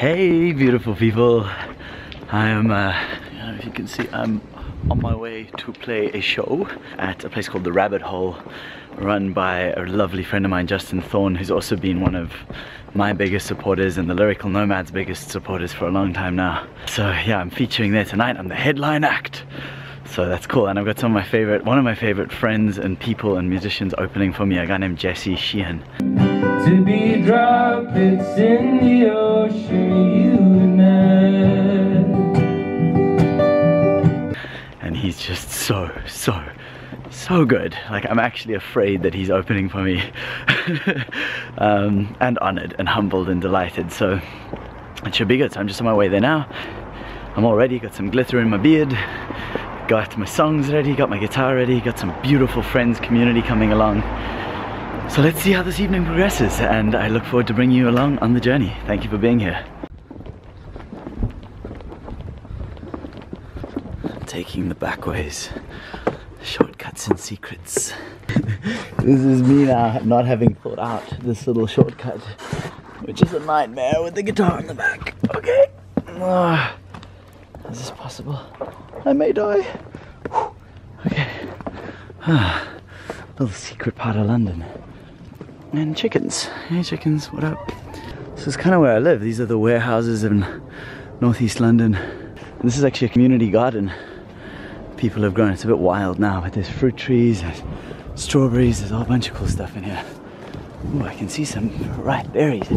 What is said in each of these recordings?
Hey, beautiful people. I am, uh, if you can see, I'm on my way to play a show at a place called The Rabbit Hole, run by a lovely friend of mine, Justin Thorne, who's also been one of my biggest supporters and the Lyrical Nomads' biggest supporters for a long time now. So yeah, I'm featuring there tonight. I'm the headline act. So that's cool. And I've got some of my favorite, one of my favorite friends and people and musicians opening for me, a guy named Jesse Sheehan. To be droplets in the ocean, you and. And he's just so, so, so good. Like I'm actually afraid that he's opening for me. um, and honored and humbled and delighted. So it should be good. So I'm just on my way there now. I'm all ready, got some glitter in my beard got my songs ready, got my guitar ready, got some beautiful friends community coming along. So let's see how this evening progresses and I look forward to bringing you along on the journey. Thank you for being here. Taking the back ways, shortcuts and secrets. this is me now not having thought out this little shortcut, which is a nightmare with the guitar in the back. Okay. Oh, is this possible? I may die. Whew. Okay. Ah, little secret part of London. And chickens. Hey chickens, what up? This is kind of where I live. These are the warehouses in northeast London. And this is actually a community garden people have grown. It's a bit wild now, but there's fruit trees, there's strawberries, there's a whole bunch of cool stuff in here. Oh, I can see some ripe berries.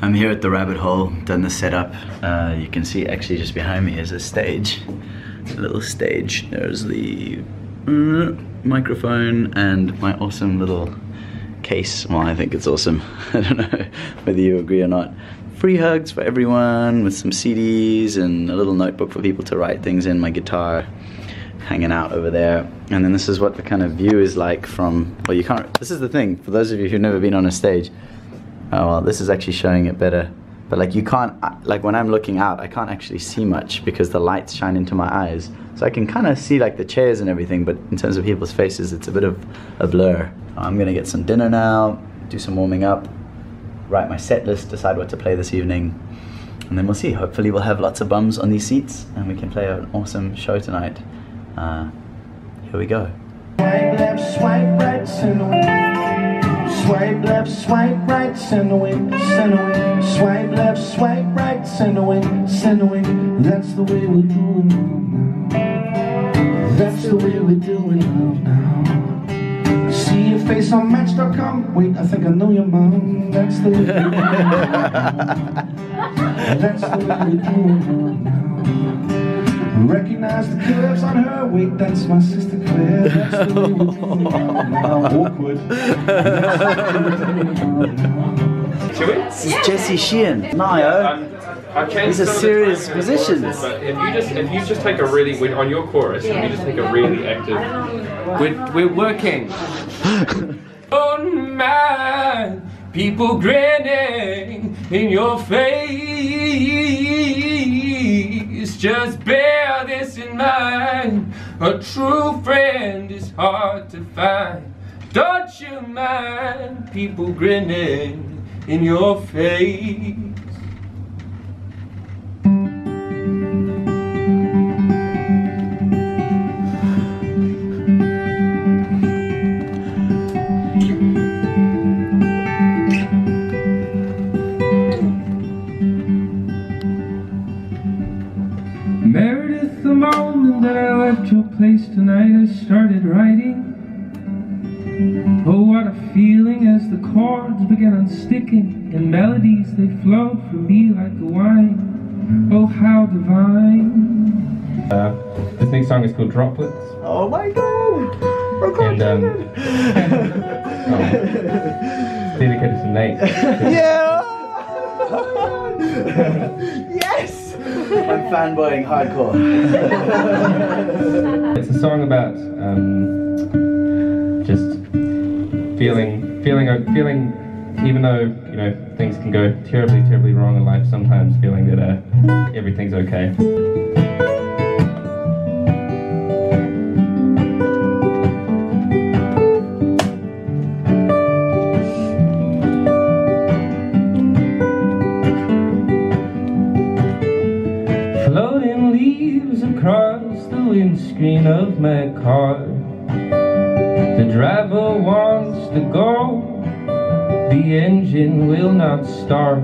I'm here at the rabbit hole, done the setup. Uh, you can see actually just behind me is a stage, little stage. There's the uh, microphone and my awesome little case. Well, I think it's awesome. I don't know whether you agree or not. Free hugs for everyone with some CDs and a little notebook for people to write things in, my guitar hanging out over there. And then this is what the kind of view is like from, well, you can't, this is the thing, for those of you who've never been on a stage, oh well this is actually showing it better but like you can't like when I'm looking out I can't actually see much because the lights shine into my eyes. So I can kind of see like the chairs and everything but in terms of people's faces it's a bit of a blur. I'm gonna get some dinner now do some warming up write my set list decide what to play this evening and then we'll see. Hopefully we'll have lots of bums on these seats and we can play an awesome show tonight. Uh, here we go. Swipe left, swipe right. Swipe left, swipe right, send away, send away. Swipe left, swipe right, send away, send away. That's the way we're doing love now. That's the way we're doing love now. See your face on Match.com. Wait, I think I know your mom. That's the way. That's the way we're doing love now. Recognize the curves on her. Wait, that's my sister Claire. That's the way we're doing now. Awkward. Should we? this is Jesse Sheehan Nio Um, I've changed These are some of the serious timing of the choruses, positions. But if you just if you just take a really when- on your chorus, if you just take a really active. We're we're working. Don't mind people grinning in your face. Just bear this in mind. A true friend is hard to find. Don't you mind people grinning in your face? Meredith, the moment that I left your place tonight, I started writing. Oh, what a feeling as the chords began unsticking, and melodies they flowed from me like a wine. Oh, how divine. Uh, this next song is called Droplets. Oh my god! And, um, oh, dedicated to Nate. Yeah! yes! I'm fanboying hardcore. It's a song about um, just feeling, feeling, feeling. Even though you know things can go terribly, terribly wrong in life, sometimes feeling that uh, everything's okay. Windscreen of my car. The driver wants to go, the engine will not start.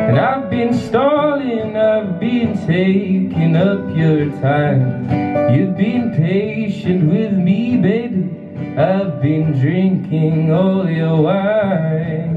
And I've been stalling, I've been taking up your time. You've been patient with me, baby. I've been drinking all your wine.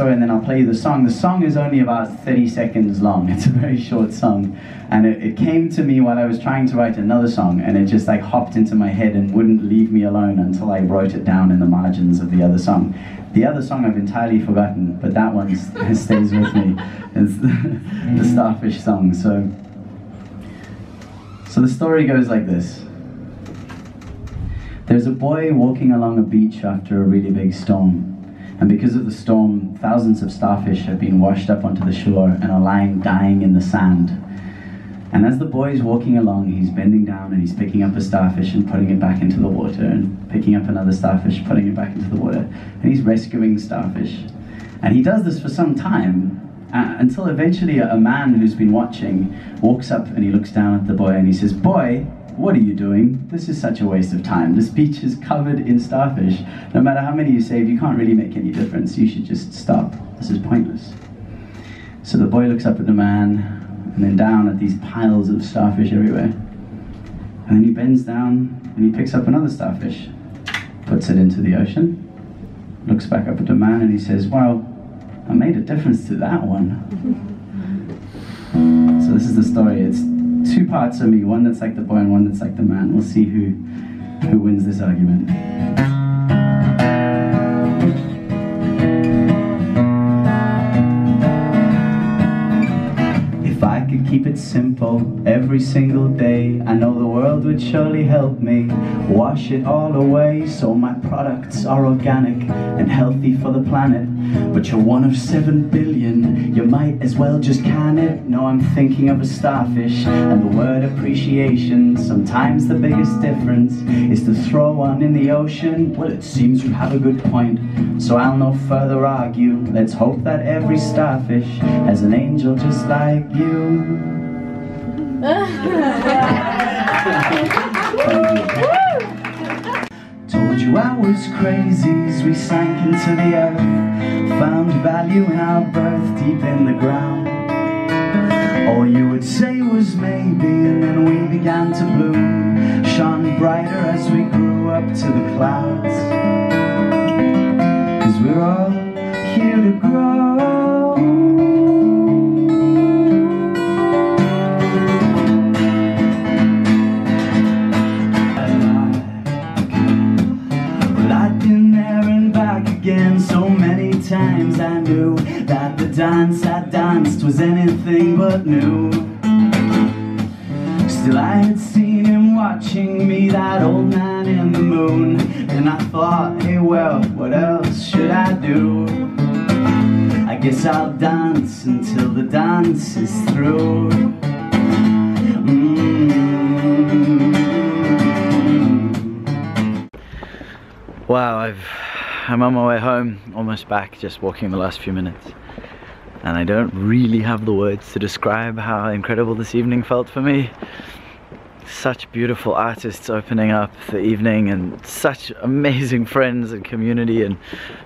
Story and then I'll play you the song. The song is only about 30 seconds long. It's a very short song. And it, it came to me while I was trying to write another song and it just like hopped into my head and wouldn't leave me alone until I wrote it down in the margins of the other song. The other song I've entirely forgotten, but that one stays with me. It's the, the Starfish song. So, so the story goes like this. There's a boy walking along a beach after a really big storm. And because of the storm, thousands of starfish have been washed up onto the shore and are lying dying in the sand. And as the boy is walking along, he's bending down and he's picking up a starfish and putting it back into the water, and picking up another starfish, putting it back into the water. And he's rescuing starfish. And he does this for some time uh, until eventually a, a man who's been watching walks up and he looks down at the boy and he says, Boy, what are you doing? This is such a waste of time. This beach is covered in starfish. No matter how many you save, you can't really make any difference. You should just stop. This is pointless. So the boy looks up at the man and then down at these piles of starfish everywhere. And then he bends down and he picks up another starfish, puts it into the ocean, looks back up at the man and he says, Well, I made a difference to that one. so this is the story. It's two parts of me, one that's like the boy and one that's like the man. We'll see who who wins this argument. If I could keep it simple every single day, I know the world would surely help me wash it all away so my products are organic and healthy for the planet. But you're one of seven billion, you might as well just can it. No, I'm thinking of a starfish and the word appreciation. Sometimes the biggest difference is to throw one in the ocean. Well, it seems you have a good point, so I'll no further argue. Let's hope that every starfish has an angel just like you. Told you I was crazy as we sank into the earth. Found value in our birth deep in the ground. All you would say was maybe, and then we began to bloom. Shone brighter as we grew up to the clouds. Cause we're all here to grow. Times I knew that the dance I danced was anything but new. Still, I had seen him watching me, that old man in the moon. And I thought, hey, well, what else should I do? I guess I'll dance until the dance is through. Mm. Wow, I've I'm on my way home, almost back, just walking the last few minutes. And I don't really have the words to describe how incredible this evening felt for me. Such beautiful artists opening up the evening and such amazing friends and community and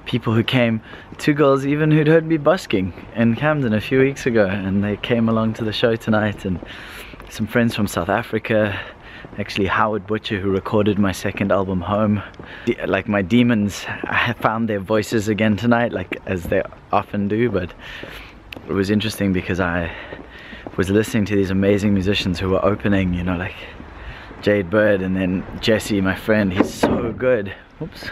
people who came. Two girls even who'd heard me busking in Camden a few weeks ago and they came along to the show tonight and some friends from South Africa, actually Howard Butcher who recorded my second album Home. Like my demons I have found their voices again tonight like as they often do but it was interesting because I was listening to these amazing musicians who were opening, you know, like Jade Bird and then Jesse, my friend, he's so good. Oops.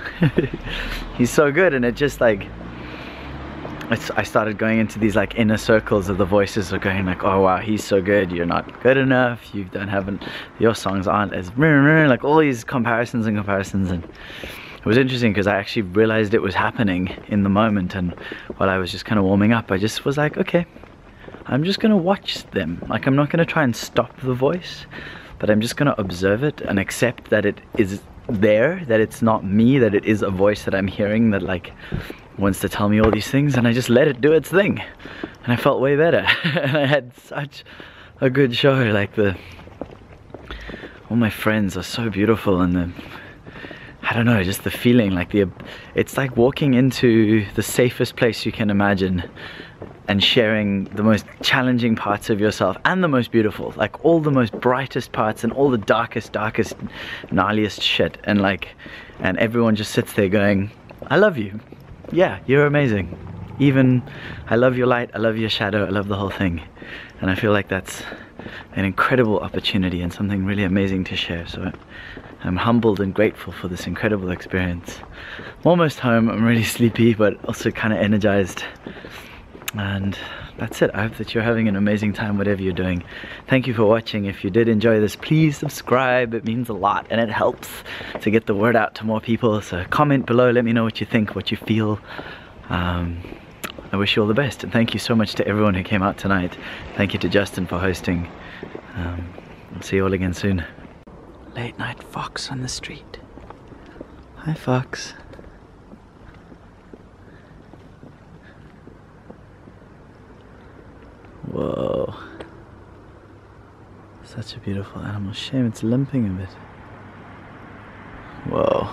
he's so good and it just like I started going into these like inner circles of the voices of going like, oh wow, he's so good, you're not good enough, you don't have, an, your songs aren't as, like all these comparisons and comparisons. And it was interesting because I actually realized it was happening in the moment and while I was just kind of warming up I just was like okay I'm just gonna watch them. Like I'm not gonna try and stop the voice but I'm just gonna observe it and accept that it is there that it's not me that it is a voice that I'm hearing that like wants to tell me all these things and I just let it do its thing and I felt way better and I had such a good show like the all my friends are so beautiful and the I don't know, just the feeling like the it's like walking into the safest place you can imagine and sharing the most challenging parts of yourself and the most beautiful, like all the most brightest parts and all the darkest, darkest, gnarliest shit. And like, and everyone just sits there going, I love you. Yeah, you're amazing. Even, I love your light, I love your shadow, I love the whole thing. And I feel like that's an incredible opportunity and something really amazing to share. So I'm humbled and grateful for this incredible experience. I'm almost home, I'm really sleepy, but also kind of energized. And that's it. I hope that you're having an amazing time, whatever you're doing. Thank you for watching. If you did enjoy this, please subscribe. It means a lot and it helps to get the word out to more people. So comment below, let me know what you think, what you feel. Um, I wish you all the best. And thank you so much to everyone who came out tonight. Thank you to Justin for hosting. Um, I'll see you all again soon. Late night fox on the street. Hi, fox. Whoa. Such a beautiful animal. Shame it's limping a bit. Whoa.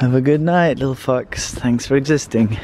Have a good night, little fox. Thanks for existing.